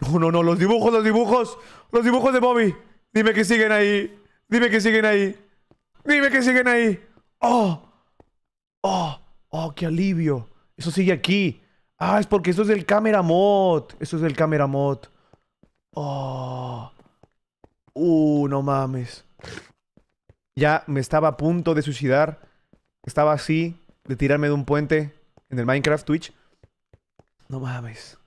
No, no, no, los dibujos, los dibujos. Los dibujos de Bobby. Dime que siguen ahí. Dime que siguen ahí. Dime que siguen ahí. Oh. Oh. Oh, qué alivio. Eso sigue aquí. Ah, es porque eso es del camera mod. Eso es del camera mod. Oh. Uh, no mames. Ya me estaba a punto de suicidar. Estaba así, de tirarme de un puente en el Minecraft Twitch. No mames.